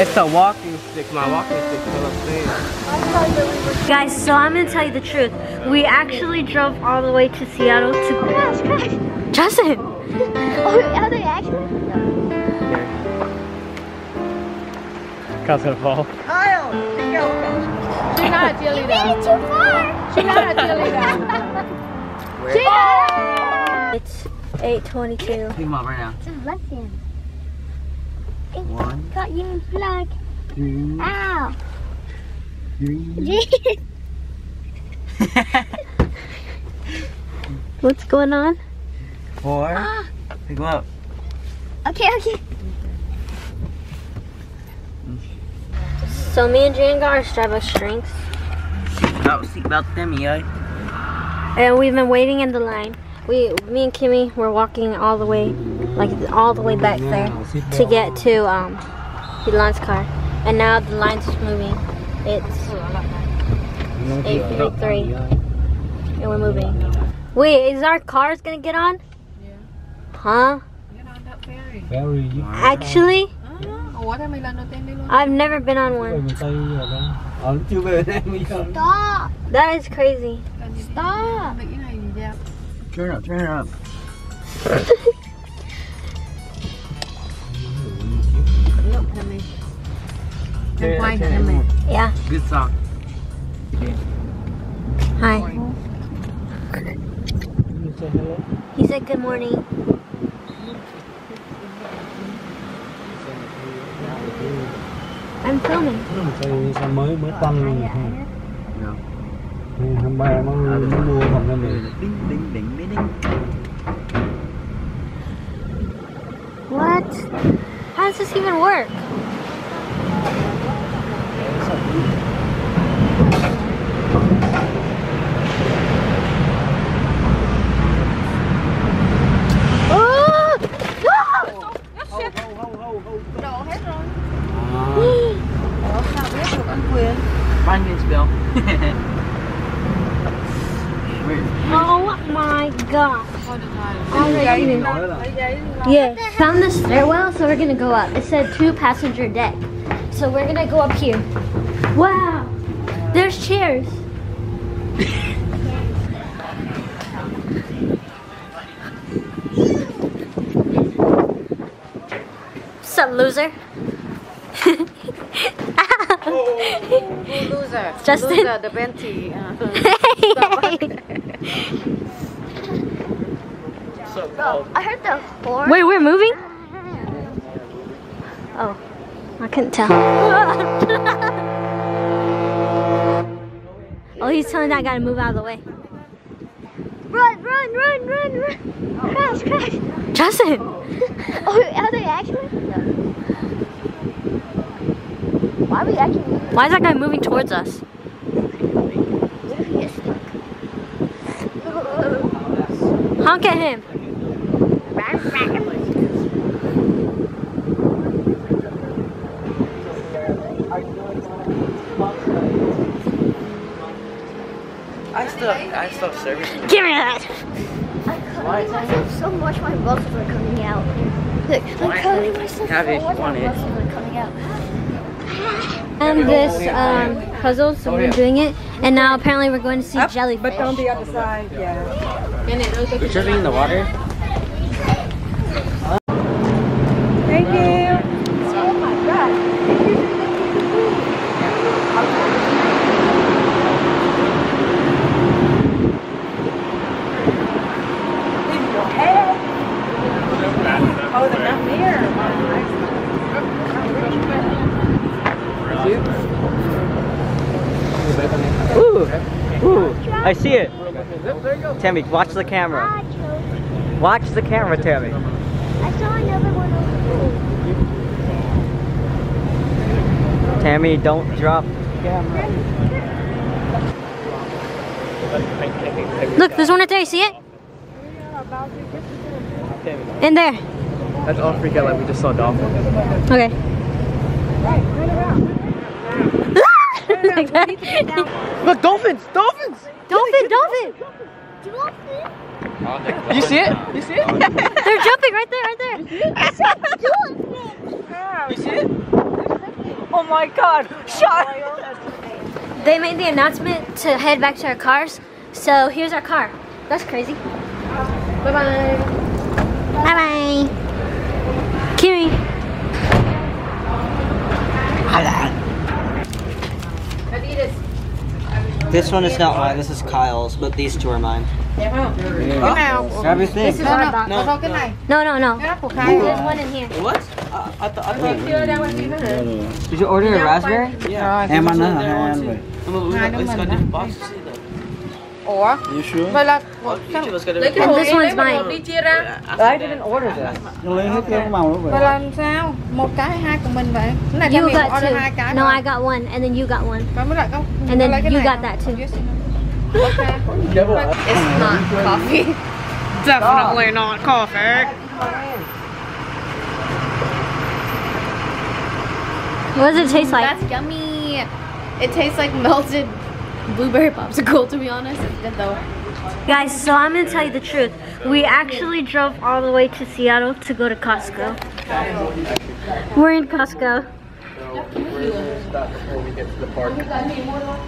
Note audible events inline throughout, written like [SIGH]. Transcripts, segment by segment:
It's a walking stick. My walking stick still upstairs. Guys, so I'm gonna tell you the truth. We actually drove all the way to Seattle to. Crash, crash. Justin! Oh, are they actually? Kyle's gonna fall. Kyle, take out. She's not a You made it too far. She's not a cheerleader. [LAUGHS] It's 8:22. Come on, right now. It's a left hand. One, Got you flag. two, Ow. three. [LAUGHS] What's going on? Four. Ah. Pick 'em up. okay, okay. So me and Jan got our Starbucks drinks, Seatbelt, seatbelt them, yeah. and we've been waiting in the line. We, me and Kimmy, were walking all the way, like all the way back there, to get to um, Elon's car, and now the line's moving. It's 8:53, and we're moving. Wait, is our cars gonna get on? Yeah. Huh? Get on that ferry. Ferry. Actually, Ah, ủa thằng mình lần đầu tiên đi luôn. I've never been on one. Miền Tây rồi đó. Ờ, nó chưa về đây mới không. Stop. That is crazy. Lần gì Stop. Bị cái này gì ra? Turn up, turn it up. [LAUGHS] Turn it quay up, cho turn em it mày. up. Yeah. Good song. Hi. Say hello. He said good morning. I'm filming. Tây sao mới mới tăng luôn hả? No. Hai ba mới mới mua phòng cho mình. What? How does this even work? Oh! Đổ hết rồi. À, Ủa sao biết được anh Quyền? Bill. Oh my god. Thôi được rồi. All Lấy right, giấy đi you- con. Lấy giấy đi con. Yeah, found the stairwell, so we're gonna go up. It said two passenger deck. So we're gonna go up here. Wow! There's chairs. [LAUGHS] What's up, loser? [LAUGHS] Loser. [LAUGHS] Justin. Loser, the Bentley. [LAUGHS] Uh, [LAUGHS] I heard the horn. Wait, we're moving? Oh, I couldn't tell. oh, he's telling that guy to move out of the way. Run, run, run, run, run. Crash, crash. Justin! Oh, are they actually? Why are we actually? Why is that guy moving towards us? What if he is stuck? Honk at him. I still, I still service. Give me that! I cut myself so much my muscles are coming out. Look, I'm cutting myself Have so much my want it. muscles are coming out. And this um, puzzle, so we're doing it. And now apparently we're going to see jellyfish. But on the other side, yeah. And it goes You're dripping in the water? Thank you. Oh my God. Oh, they're not Ooh, ooh, I see it. Tammy, watch the camera. Watch the camera, Tammy. I saw another one over there. Tammy, don't drop the camera. Look, there's one right there. You see it? In there. Let's all freak out like we just saw a dolphin. Okay. [LAUGHS] like that. Look, dolphins! Dolphins! dolphin, dolphin! You see it? You see it? [LAUGHS] They're jumping right there, right there. You see it? Oh my god! Shut They made the announcement to head back to our cars. So here's our car. That's crazy. Bye bye. Bye bye. Kimmy. This one is not mine. This is Kyle's, but these two are mine. Cái nào? Grab your thing. This is our box. No. Thôi No, no, no. cái đó. There's one in here. What? Uh, I, th- I thought. Chưa đeo anh đi nữa? Did you order a raspberry? Rồi. Em ăn đó hả? Hai ăn vậy. Hai đứa mình đó. Ủa? You sure? Vậy là một Each of us got lấy a cái And hộp this đi, lấy one's một mine. hộp đi chia ra. I didn't order that. Nó lấy hết cái màu đó Vậy vậy. là sao? Một cái hay hai của mình vậy? Cái này You Cammy got order hai two. cái No, thôi. I got one, and then you got one. Còn mới lại không? And then lấy cái you này got không? that too. Yes, no. Okay. It's not coffee. Definitely not coffee. What does it taste like? That's yummy. It tastes like melted blueberry popsicle, to be honest. It's good though. Guys, so I'm gonna tell you the truth. We actually drove all the way to Seattle to go to Costco. We're in Costco.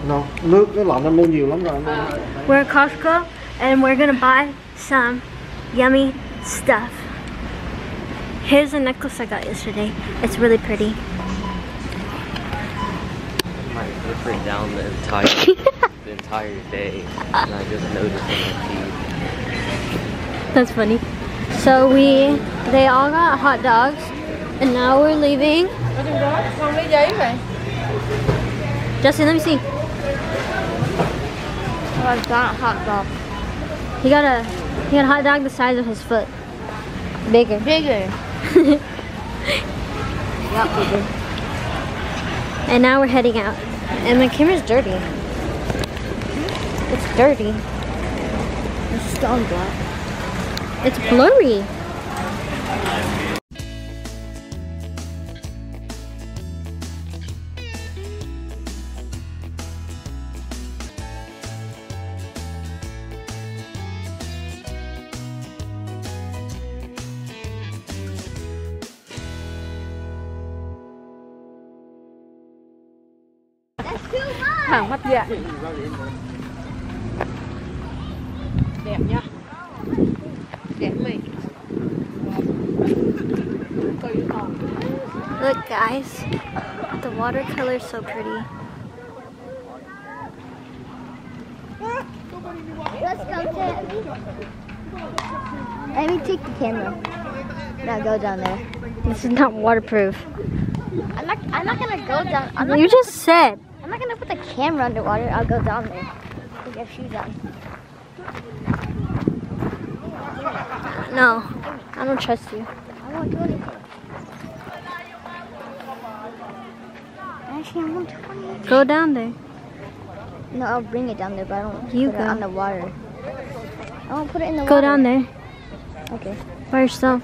No, nước cái lạnh anh mua nhiều lắm rồi anh mua. We're at Costco and we're gonna buy some yummy stuff. Here's a necklace I got yesterday. It's really pretty. my different down the entire the [LAUGHS] entire day, and I just noticed on my feed. That's funny. So we, they all got hot dogs, and now we're leaving. Ở trong đó, con lấy giấy vậy. Justin, let me see. Oh, I got a hot dog. He got a, he got a hot dog the size of his foot. Bigger. Bigger. [LAUGHS] And now we're heading out. And my camera's dirty. It's dirty. It's stone black. It's blurry. Thẳng mắt dạ. Đẹp nhá. Đẹp mình. Look, guys. The watercolor is so pretty. Let's go to. Let me take the camera. Now go down there. This is not waterproof. I'm not. I'm not gonna go down. I'm not. You just said. I'm not gonna put the camera underwater. I'll go down there. Your shoes on. No, I don't trust you. I won't do anything. Actually, I'm 120. Go down there. No, I'll bring it down there, but I don't You put go. it on the water. I won't put it in the Go water. down there Okay. by yourself.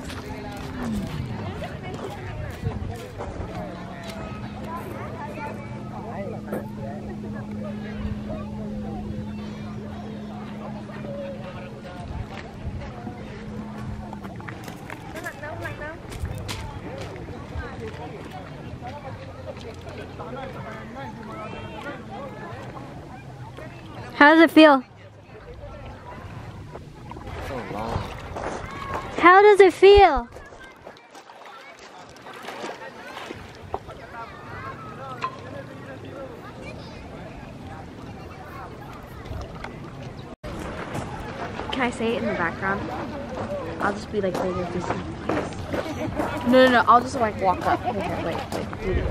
It feel? So long. How does it feel? Can I say it in the background? I'll just be like right there just No, no, no. I'll just like walk up. Wait, wait, wait. wait. Video.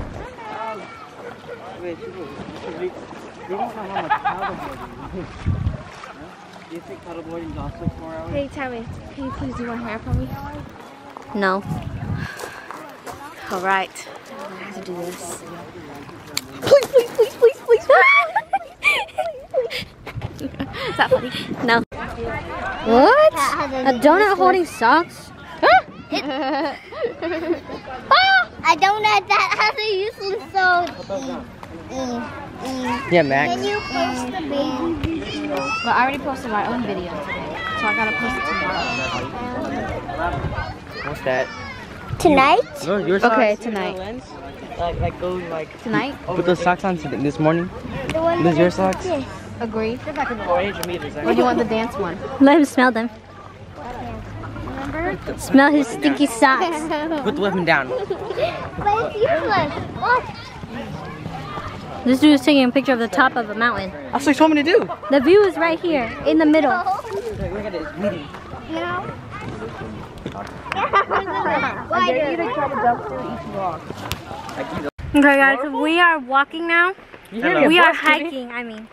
You don't know how much paddleboarding you do. Do you think paddleboarding lasts six more hours? Hey, Tammy, can you please do my hair for me? No. All right. I have to do this. Please, please, please, please, please. [LAUGHS] Is that funny? no. What? [LAUGHS] A donut holding socks? Ah! I don't have that has a useless soul. Mm. Yeah, Max. Can you post the baby video? But I already posted my own video today, so I gotta post it tomorrow. What's that? Tonight? Your, your Okay, tonight. Like, like goes like. Tonight? Put those socks on today, this morning. The one Those your socks? Yes. Agree. Four hundred meters. Or do you want the dance one? Let him smell them. Remember? Smell his stinky socks. Put the weapon down. [LAUGHS] But it's useless. What? This dude is taking a picture of the top of a mountain. That's what you told me to do. The view is right here, in the middle. Look at this meeting. You know? Spider. Okay, guys, we are walking now. We are hiking, I mean.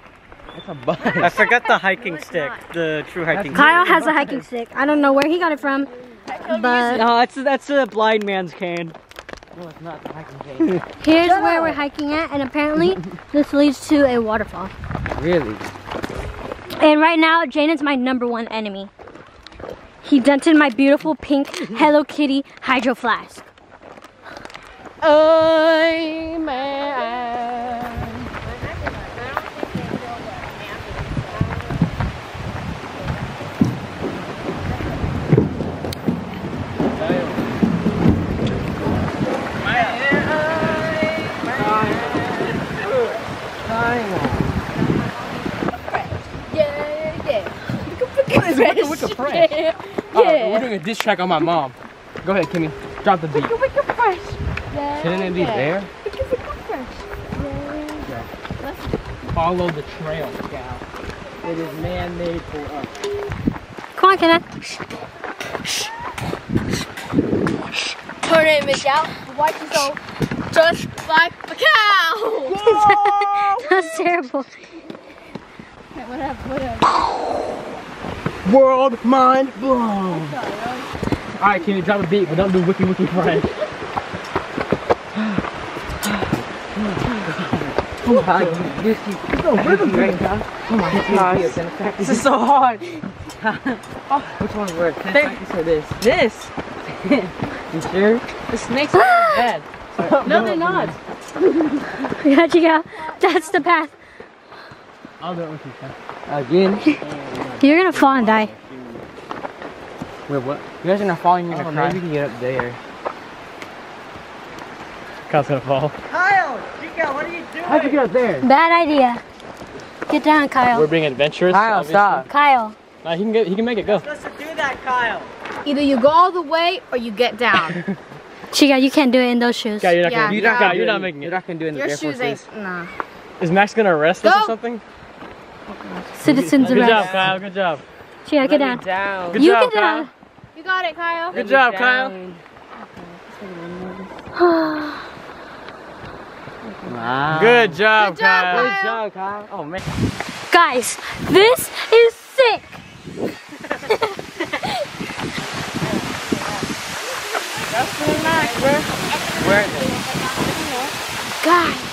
That's a bus. I forgot the hiking stick, the true hiking stick. Kyle has a hiking stick. I don't know where he got it from, but No, that's that's a blind man's cane. No, it's not the hiking cane. [LAUGHS] here's where we're hiking at, and apparently this leads to a waterfall. really? And right now, Janen's my number one enemy. He dented my beautiful pink Hello Kitty hydro flask. Oh, man. Is Wicca Wicca Yeah. Oh, we're doing a diss track on my mom. Go ahead, Kimmy. Drop the beat. Shouldn't it be there? Follow the trail, gal. It is man-made for us. Come on, Kenneth. Her name is Out. Watch yourself. Just like a cow. [LAUGHS] That's terrible. [LAUGHS] World mind blown. Alright, can you drop a beat, but don't do Wiki Wiki Fresh. Oh this is so hard. Which one's worse? Practice or this? This. you sure? The snakes are bad. [GASPS] No, they're not. We got you go. That's the path. I'll do it with you. Again? [LAUGHS] You're gonna fall and die. Wait, what? You guys are gonna fall and you're gonna oh, cry. Maybe we can get up there. Kyle's gonna fall. Kyle! Chica, what are you doing? How'd you get up there? Bad idea. Get down, Kyle. We're being adventurous. Kyle, obviously. stop. Kyle. Nah, he can get. He can make it go. Either you go all the way or you get down. [LAUGHS] Chica, you can't do it in those shoes. Guy, you're not Yeah, gonna. you're not Guy, gonna you're do not it. You're not gonna do it in the Your Air shoes Forces. ain't. Nah. Is Max gonna arrest us or something? Citizens Good job. Kyle. Good job. Chica, get down. down. Good you job, get Kyle. down. You got it, Kyle. Good job, Kyle. Wow. [SIGHS] Good job, Good job, Kyle. Kyle. Good job, Kyle. Oh man. Guys, this is sick. Where is it? Guys.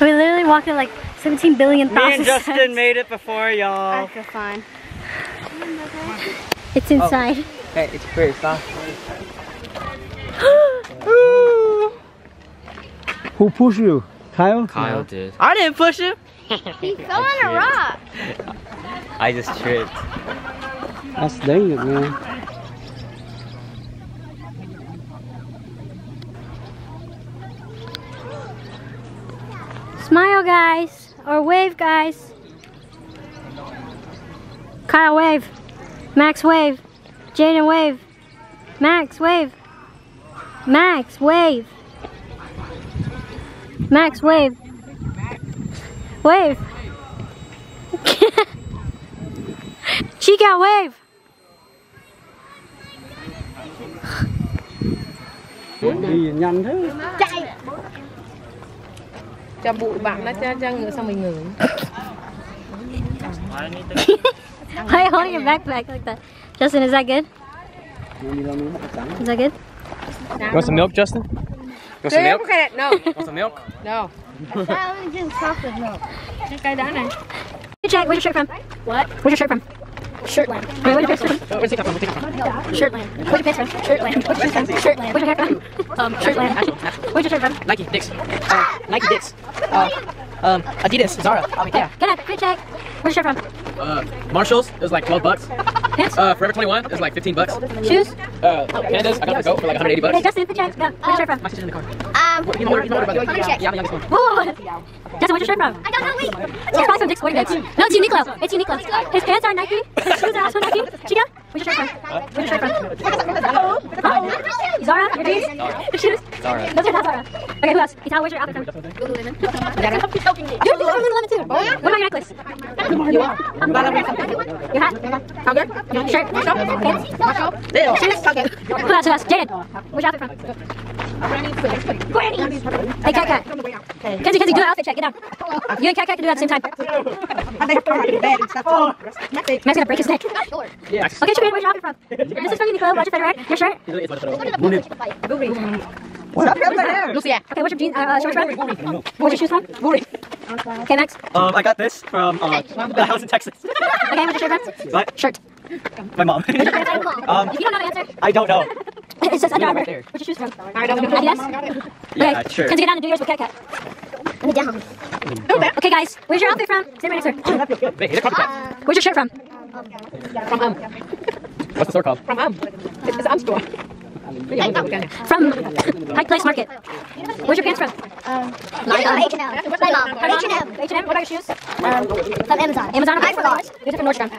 [LAUGHS] we literally walked it like 17 billion Me thousand and Justin steps. made it before y'all. I feel fine. It's oh. inside. Hey, it's pretty soft. [GASPS] Who pushed you? Kyle? Kyle did. I didn't push him. He fell on a rock. I just tripped. That's dangerous, man. Smile, guys. Or wave, guys. Kyle, wave. Max, wave. Jaden, wave. Max, wave. Max, wave. Max, wave. Wave. [LAUGHS] Chica, wave. Đi nhanh thế. Cho bụi bặm nó cho, cho ngựa xong mình ngửi. [LAUGHS] Why are you holding your backpack like that? Justin, is that good? Is that good? You want some milk, Justin? You want some milk? No, Want some milk? no. I only drink chocolate milk. Hey, Jack, where's your shirt from? What? Where's your shirt from? Shirtland. Wait, where's your pants from? Where's the from? From? Shirtland. Where's your pants from? Shirtland. Where's your shoes from? Shirtland. Where's your hair from? Um, Shirtland. Where's your shirt from? Nike, Dicks. Uh, Nike, Dicks. Uh, um, Adidas, Zara. Oh, yeah. Get up. Hey, Jack. Where's your shirt from? Uh, Marshalls, it was like 12 bucks. Pants? Uh, Forever 21, it was like 15 bucks. Shoes? Uh, Pandas, I got the goat for like 180 Hey, bucks. Justin, hey, Jack. Go. Where's your shirt from? My sister's in the car. Um, You know, you know what about Let. Yeah, I'm the youngest one. Whoa! Justin, where's your shirt from? I don't know. Wait. It's probably from Dick's Sporting Goods. No, it's Uniqlo. It's Uniqlo. His pants are Nike. His shoes are also Nike. Chica, where's your shirt from? Where's your shirt from? [LAUGHS] Zara? Your jeans? Your shoes? Zara. Those are not Zara. Okay, who else? Ital, where's your outfit from? You're from Lululemon too. Oh What about your necklace? You are. Your hat? Your shirt? Pants? Shoes? Who else? Who else? Jaden, where's your outfit from? Granny. Hey, Cat Cat. Kenzie, Kenzie, do an outfit check. Get down. You and Cat Cat can do it at the same time. Matt's gonna break his neck. Yeah. Okay, Tremaine, where's your outfit from? This is from Uniqlo. Roger Federer. Your shirt? Lucia. Okay, what's your jeans? Uh, shorts from? Where's your shoes from? Okay, Max. Um, I got this from uh, the house in Texas. Okay, what's your shirt from? What? Shirt. My mom. [LAUGHS] um, If you don't know the answer, I don't know. It says Under Armour. Where's your shoes from? Adidas? Yeah, Okay, sure. Kenzie, get down and do yours with Cat Cat. Let me down. Okay, guys, where's your outfit from? Say my answer. Wait, hit a copycat. Where's your shirt from? From um, What's the store called? from um, it's, it's um store. From Pike Place Market. Where's your pants from? My mom. H&M. My mom. H&M. H&M. What about your shoes? Um, from Amazon. Amazon. I forgot. Yours are from Nordstrom.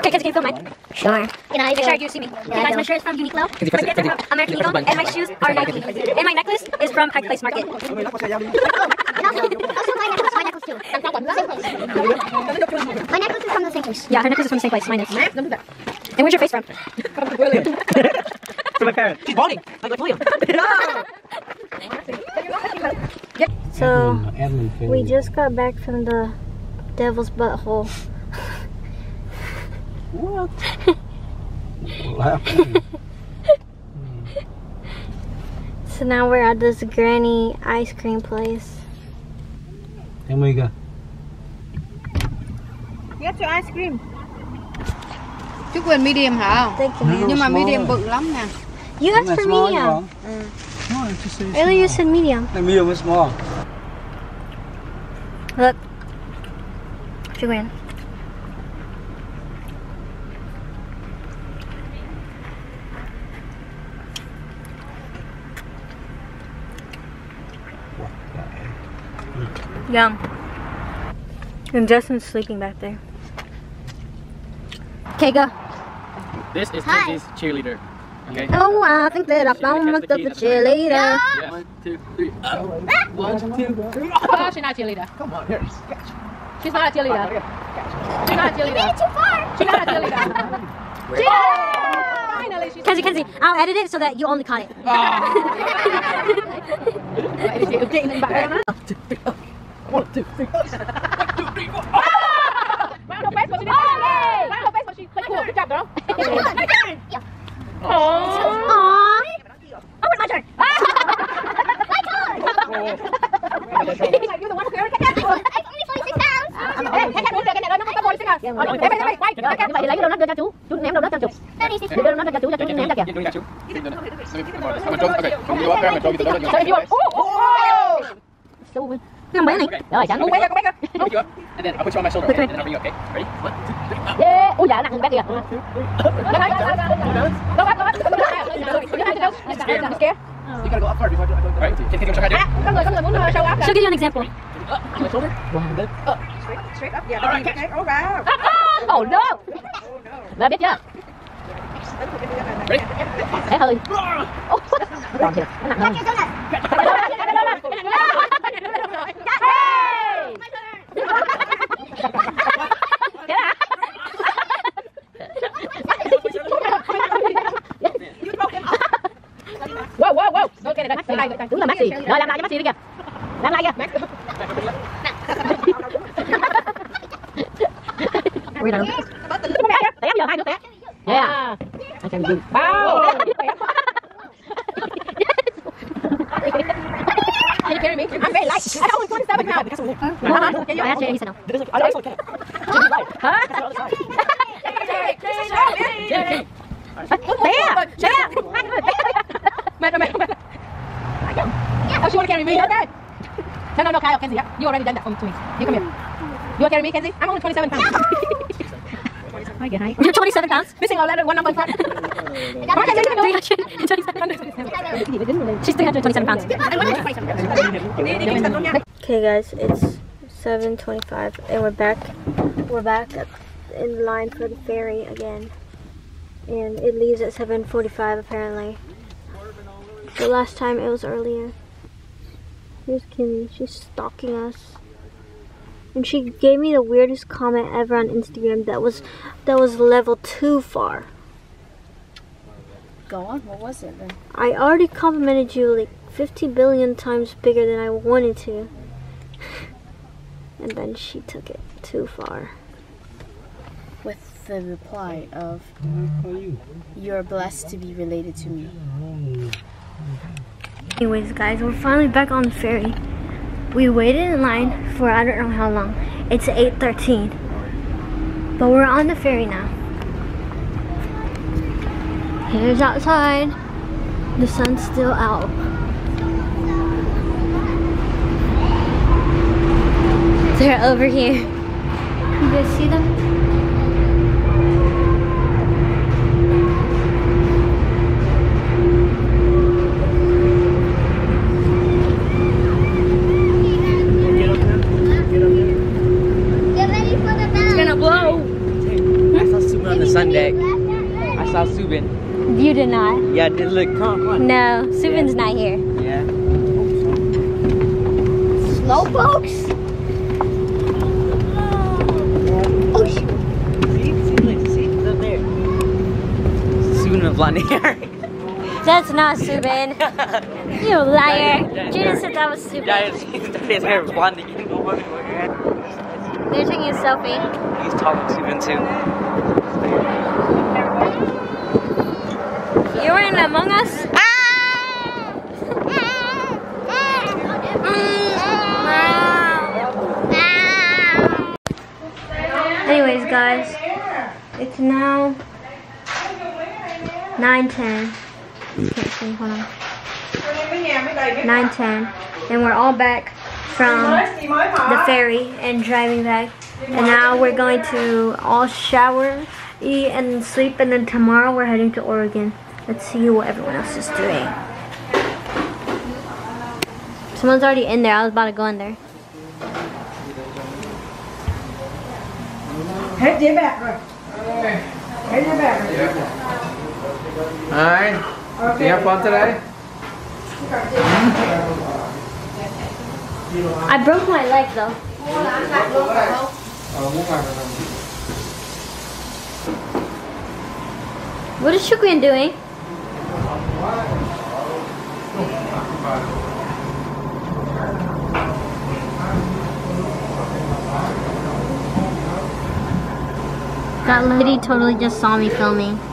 Okay, Kenzie, can you film mine? Sure. Can I Make sure you see me. Okay, guys, my shirt is from Uniqlo. Kenzie, My press it, pants are from American Eagle, and my shoes are Nike. And my necklace is from Pike Place Market. And also, also my necklace. My necklace too. Same place. My necklace is from the same place. Yeah, her necklace is from the same place. Mine is. And where's your face from? [LAUGHS] [LAUGHS] To my parents. She's balding. Like, like William. So, we just got back from the devil's butthole. What? What happened? [LAUGHS] So now we're at this granny ice cream place. Em ơi kìa. Get your ice cream. Chúc quyền medium hả? Thank you, man. Nhưng mà small. medium bự lắm nè. You asked for small, medium. you mm. No, it just says Earlier you said medium. The medium is small. Look. Julian. Yum. And Justin's sleeping back there. Okay, go. This is Hi. Kenzie's cheerleader. Okay? Oh, I think that I found myself a cheerleader. Yeah. One, two, three. Uh, one, two, three. Oh, she's not a cheerleader. Come on, here. She's not a cheerleader. She's not a cheerleader. Too far. [LAUGHS] She's not a cheerleader. Finally, she's Kenzie, Kenzie, I'll edit it so that you only caught it. [LAUGHS] One, two, three. Round her face, but she didn't. Round her face, but she played cool. Good job, girl. Oh, it's my turn. You're the one who carried it. I'm only 46 pounds. Ê, cái muốn được cái này nó có 46 ngàn. Ờ, Để mày quay, như vậy lấy cái đồ nó đưa cho chú. Chú ném đồ đó cho chú. 36 Đưa đồ nó đưa cho chú, cho chú ném ra kìa. You doing that too? Let me, let me borrow this. I'm gonna throw, okay, when you go up there, I'm gonna throw you the donut. So if you want, oh, oh. Thằng bé này. Rồi, sẵn. Uống bé con bé con. I'll pick you up, and then I'll put you on my shoulder, okay? And then I'll bring you up, okay? Ready? One, two, three. Yeah. Ui dạ nặng hơn bé kìa. Go back, go back, go back. Go back, go back. Scared? You gotta go up first before I do it. Alright, can, can you try that? Có người, có người muốn show up. She'll give you an example. Up, on my shoulder. One, then up. Alright, catch. Oh no. Mẹ biết chưa? Ready? Thế hơi. Còn thiệt, nó nặng hơn. Wow, wow, wow. Ok, này. Đúng là Maxi. Rồi, làm lại cho Maxi đi kìa. Làm lại kìa. I'm very light. I only 27 pounds. Uh-huh. I asked her, he said no. Mẹ, mẹ, mẹ. Oh, she want to carry me? Okay. No, no, no, Kyle, Kenzie. You already done that for me. You come here. You want to carry me, Kenzie? I'm only 27 pounds. I get. You're 27 pounds. Missing a letter, one number it. She's 327 pounds. Okay. Okay guys, it's 7.25 and we're back. We're back in line for the ferry again. And it leaves at 7.45 apparently. The last time it was earlier. Here's Kimmy, she's stalking us. And she gave me the weirdest comment ever on Instagram that was that was level too far. Go on. What was it then? I already complimented you like 50 billion times bigger than I wanted to. [LAUGHS] And then she took it too far. With the reply of, "You're blessed to be related to me." Anyways, guys, we're finally back on the ferry. We waited in line for I don't know how long. It's 8:13. But we're on the ferry now. Here's outside. The sun's still out. They're over here. You guys see them? Get ready for the bell. Gonna blow. I saw Subin on the sun deck. I saw Subin. You did not. Yeah, I did look. Come on, come on. No, Subin's not here. Yeah. Slow, folks. Oh, sh- See, see, look, see, it's up there. Subin with blonde hair. [LAUGHS] That's not Subin. [LAUGHS] you liar. Jada said that was Subin. yeah, his, hair was blonde again. They're taking a selfie. He's talking Subin too. You were in Among Us? Ah! Anyways, guys, it's now 9:10. Can't see. Hold on. 9:10, and we're all back from the ferry and driving back. And now we're going to all shower, eat, and sleep. And then tomorrow we're heading to Oregon. Let's see what everyone else is doing. Someone's already in there. I was about to go in there. Hết đĩa bạc rồi. Hết đĩa bạc. Alright. Do you have fun today? I broke my leg though. What is Shukrian doing? That lady totally just saw me filming.